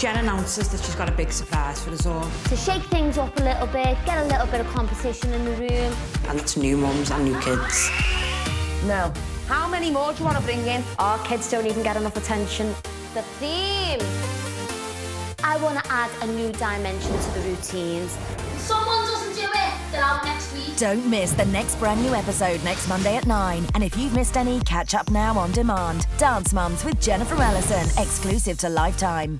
Jen announces that she's got a big surprise for us all. To shake things up a little bit, get a little bit of competition in the room. And it's new mums and new kids. Now, How many more do you want to bring in? Our kids don't even get enough attention. The theme. I want to add a new dimension to the routines. someone doesn't do it, they're out next week. Don't miss the next brand new episode next Monday at 9. And if you've missed any, catch up now on demand. Dance Mums with Jennifer Ellison, exclusive to Lifetime.